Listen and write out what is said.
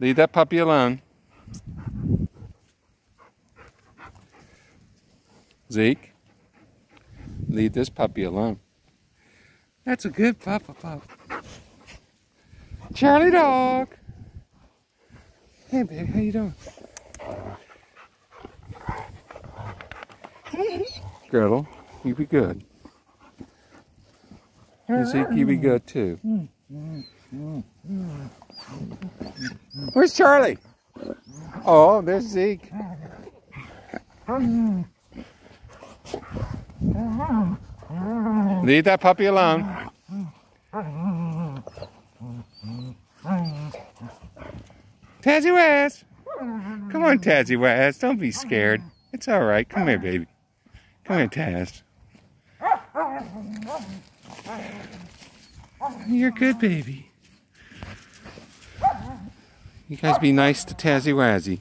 Leave that puppy alone. Zeke, leave this puppy alone. That's a good papa pup. Charlie dog. Hey, baby, how you doing? Gretel, you be good. Zeke, you be good too. Mm, mm, mm, Where's Charlie? Oh, there's Zeke. Leave that puppy alone. Tazzy Waz. Come on, Tazzy Waz. Don't be scared. It's all right. Come here, baby. Come here, Taz. You're good, baby. You guys be nice to Tazzy Wazzy.